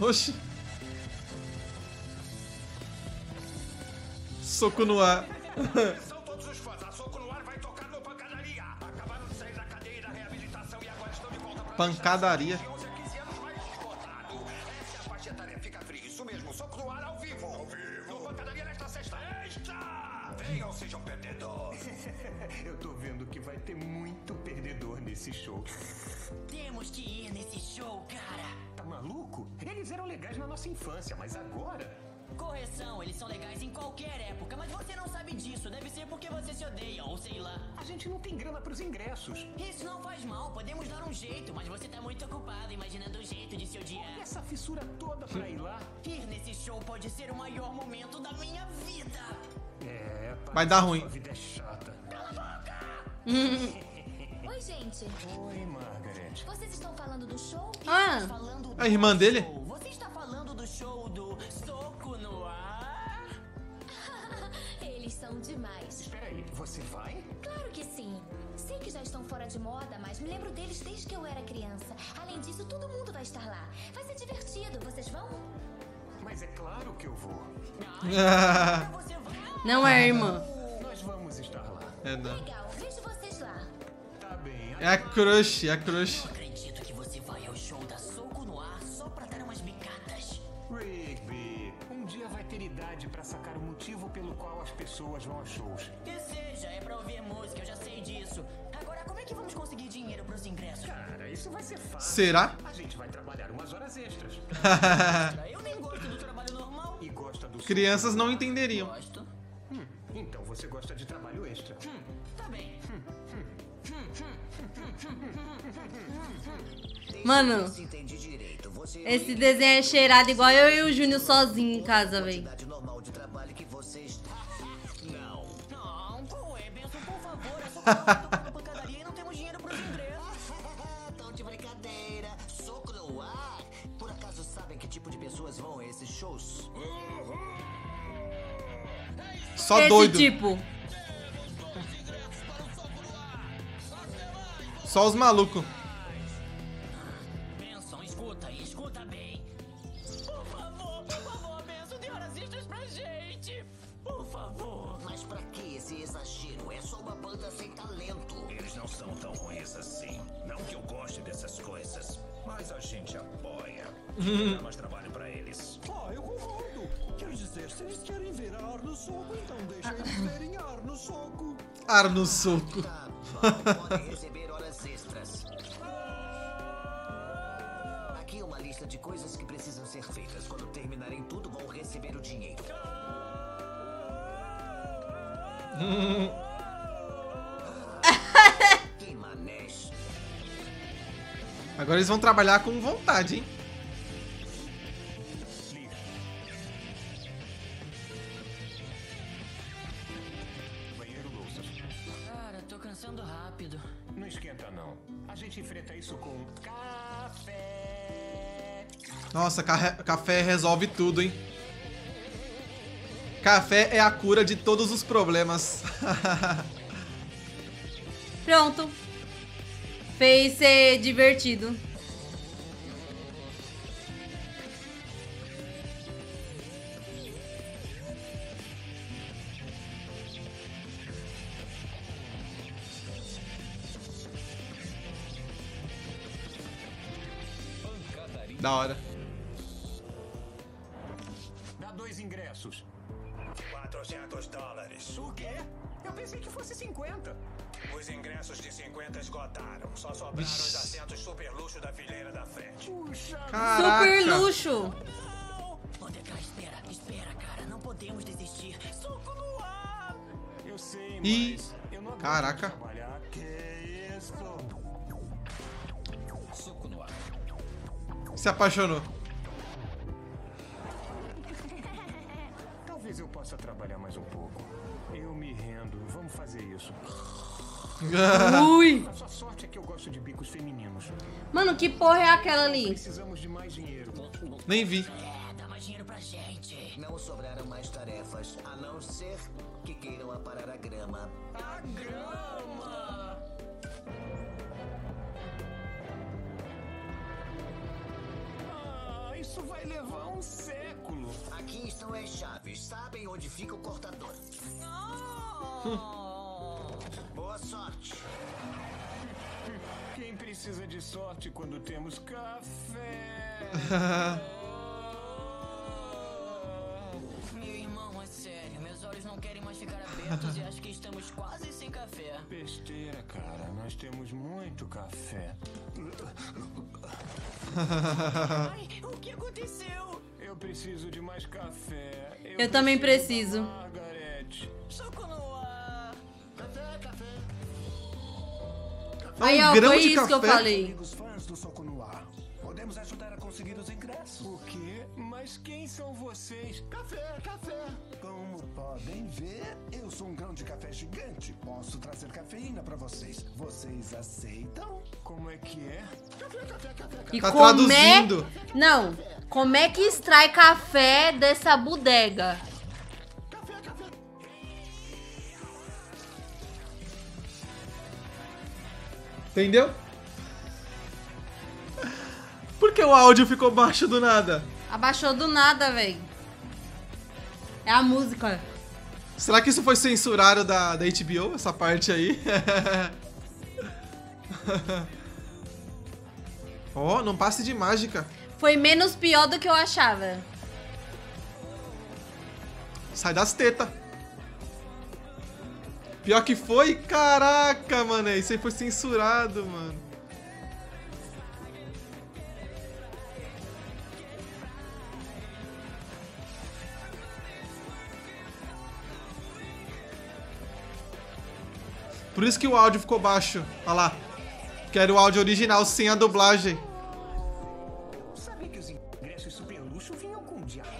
Oxi. Soco no ar. São todos os fãs. A Soco no Ar vai tocar no Pancadaria. Acabaram de sair da cadeia da reabilitação e agora estão de volta pra Pancadaria. De 11 a 15 anos mais esgotaram. Essa é a faixa etária. Fica frio. Isso mesmo. Soco no Ar ao vivo. Ao vivo. No Pancadaria nesta sexta. Extra! Venham, sejam perdedores. Eu tô vendo que vai ter muito perdedor nesse show. Temos que ir nesse show, cara. Maluco? Eles eram legais na nossa infância, mas agora. Correção, eles são legais em qualquer época, mas você não sabe disso. Deve ser porque você se odeia, ou sei lá. A gente não tem grana pros ingressos. Isso não faz mal, podemos dar um jeito, mas você tá muito ocupado imaginando um jeito de se odiar. E essa fissura toda pra ir lá? Ir nesse show pode ser o maior momento da minha vida. É, pai, Vai dar ruim. Sua vida é chata. Oi, gente. Oi, Vocês estão falando do show? Ah, Falando A irmã do dele? show, Você está falando do show do Soco no Ar? Eles são demais. Espera aí, você vai? Claro que sim. Sei que já estão fora de moda, mas me lembro deles desde que eu era criança. Além disso, todo mundo vai estar lá. Vai ser divertido. Vocês vão? Mas é claro que eu vou. Você vai? não é irmã. Nós vamos estar lá. É, não. Legal. É a crush, é a crush. Acredito que você vai ao show da Soco no Ar só pra dar umas bicadas. Rigby, um dia vai ter idade pra sacar o motivo pelo qual as pessoas vão a shows. Que seja, é pra ouvir música, eu já sei disso. Agora, como é que vamos conseguir dinheiro pros ingressos? Cara, isso vai ser fácil. Será? A gente vai trabalhar umas horas extras. Eu nem gosto do trabalho normal. E gosta do Crianças não entenderiam. Gosto. Hum, então você gosta de trabalho extra. Tá bem. Mano, Se você esse desenho é cheirado igual eu e o Júnior sozinho em casa, velho. só que eu tô Só os malucos. Benção, escuta escuta bem. Por favor, por favor, Benção, dê horas extras pra gente. Por favor. Mas pra que esse exagero? É só uma banda sem talento. Eles não são tão ruins assim. Não que eu goste dessas coisas, mas a gente apoia. Dá mais trabalho pra eles. Ah, eu concordo. Quer dizer, se eles querem ver a ar no soco, coisas que precisam ser feitas. Quando terminarem tudo, vão receber o dinheiro. que manés. Agora eles vão trabalhar com vontade, hein? Nossa, café resolve tudo, hein? Café é a cura de todos os problemas. Pronto. Fez ser divertido. da hora. Ingressos. 400 dólares. O quê? Eu pensei que fosse 50. Os ingressos de 50 esgotaram. Só sobraram os assentos super luxo da fileira da frente. Puxa. Caraca. Super luxo. Mordecai, espera, espera, cara. Não podemos desistir. Soco no ar. Eu sei, Ih, mas eu não caraca. trabalhar. Que isso? Soco no ar. Se apaixonou. Talvez eu possa trabalhar mais um pouco. Eu me rendo. Vamos fazer isso. Ui. A sua sorte é que eu gosto de bicos femininos. Mano, que porra é aquela ali? Precisamos de mais dinheiro. Nem vi. Isso vai levar um século. Aqui estão as chaves. Sabem onde fica o cortador. Boa sorte. Quem precisa de sorte quando temos café? sério. Meus olhos não querem mais ficar abertos e acho que estamos quase sem café. Besteira, cara. Nós temos muito café. Ai, o que aconteceu? Eu preciso de mais café. Eu também preciso. Margaret. Soco no ar. É Aí, um ó, grão foi de isso que eu café. falei. Amigos fãs do Soco no Ar, podemos ajudar a conseguir os ingressos. O quê? Mas quem são vocês? Café, café. Como podem ver, eu sou um grão de café gigante. Posso trazer cafeína pra vocês. Vocês aceitam? Como é que é? Café, café, café, café. E Tá como traduzindo. é... Não, como é que extrai café dessa bodega? Café, café. Entendeu? Por que o áudio ficou baixo do nada? Abaixou do nada, velho. É a música. Será que isso foi censurado da, da HBO, essa parte aí? Ó, não passe de mágica. Foi menos pior do que eu achava. Sai das tetas. Pior que foi? Caraca, mano. Isso aí foi censurado, mano. Por isso que o áudio ficou baixo. Olha lá. Que era o áudio original sem a dublagem. Sabia que os ingressos super luxo vinham com diamantes?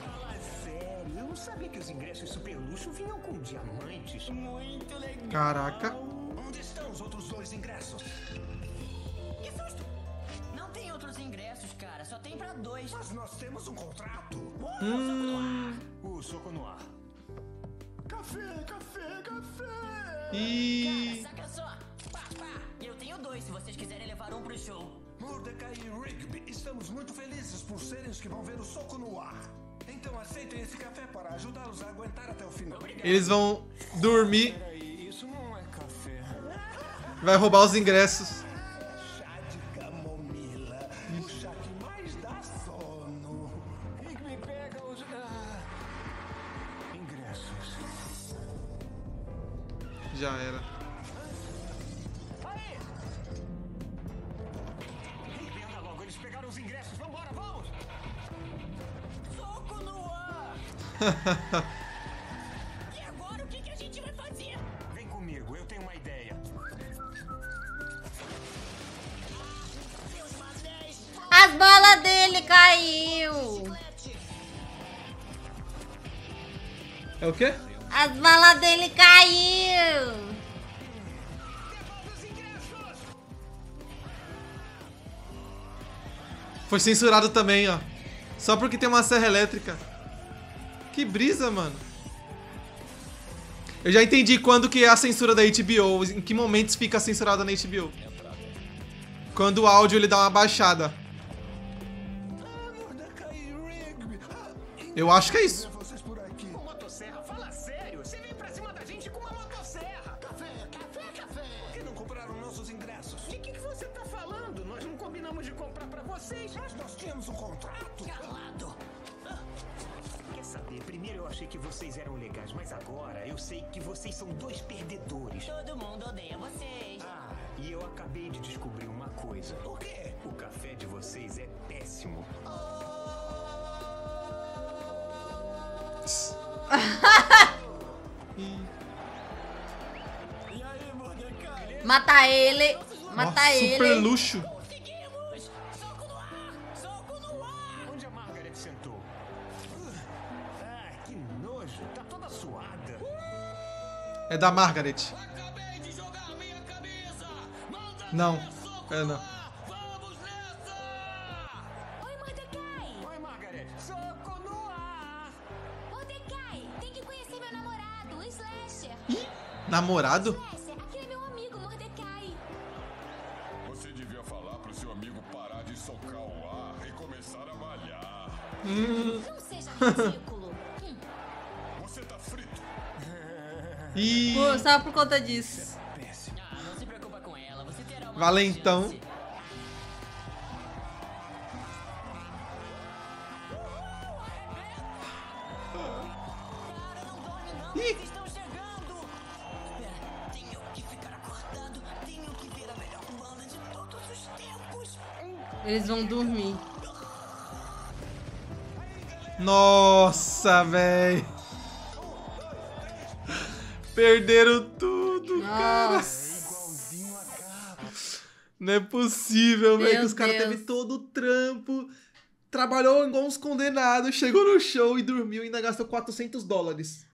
Fala sério, eu não sabia que os ingressos super luxo vinham com diamantes. Muito legal. Caraca. Onde estão os outros dois ingressos? Que susto! Não tem outros ingressos, cara. Só tem pra dois. Mas nós temos um contrato. O soco no ar. Café, café, café. E Saca só! Pá, pá. Eu tenho dois se vocês quiserem levar um pro show. Mordecai e Rigby, estamos muito felizes por serem os que vão ver o soco no ar. Então aceitem esse café para ajudá-los a aguentar até o final. eles vão dormir. Peraí, isso não é café. Vai roubar os ingressos. Já era. Anda logo, eles pegaram os ingressos. Vambora, vamos! Soco no ar! e agora o que, que a gente vai fazer? Vem comigo, eu tenho uma ideia. As bolas dele caiu. É o quê? As balas dele caiu. Foi censurado também, ó. Só porque tem uma serra elétrica. Que brisa, mano. Eu já entendi quando que é a censura da HBO, em que momentos fica censurada na HBO. Quando o áudio ele dá uma baixada. Eu acho que é isso. Que vocês eram legais, mas agora eu sei que vocês são dois perdedores. Todo mundo odeia vocês. Ah, e eu acabei de descobrir uma coisa. O quê? O café de vocês é péssimo. Mata ele. Mata super ele. luxo. É da Margaret. Acabei de jogar minha camisa! Manda Não. É não. Vamos nessa! Oi, Mordecai! Oi, Margaret. Soco no ar! Mordecai, tem que conhecer meu namorado, o Slasher. Namorado? A melhor banda de todos os tempos. Eles vão dormir. Nossa, velho. Perderam tudo, cara. Nossa. Não é possível, velho, que os caras teve todo o trampo, trabalhou igual uns condenados, chegou no show e dormiu e ainda gastou 400 dólares.